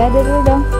Dadah dulu dong.